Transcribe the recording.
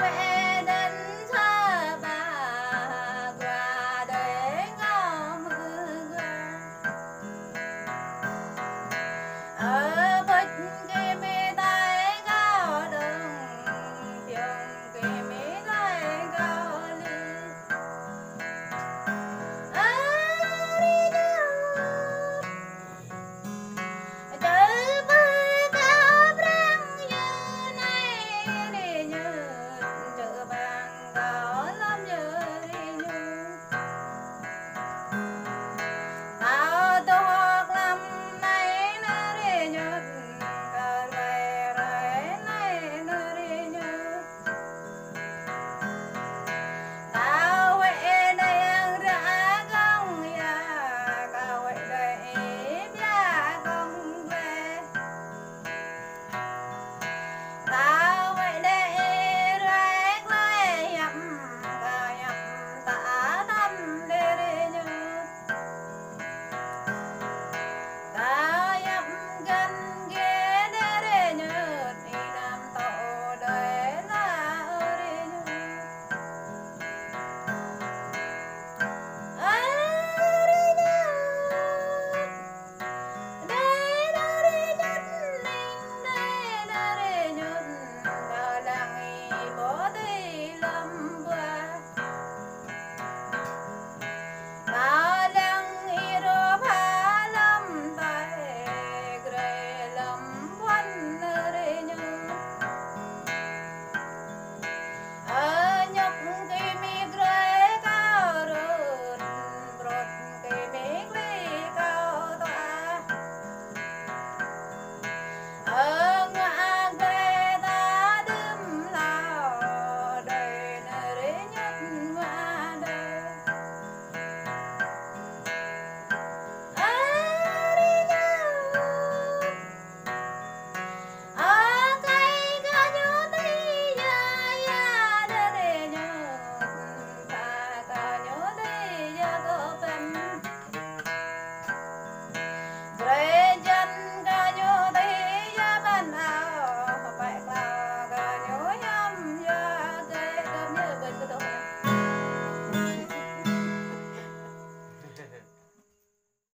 forever.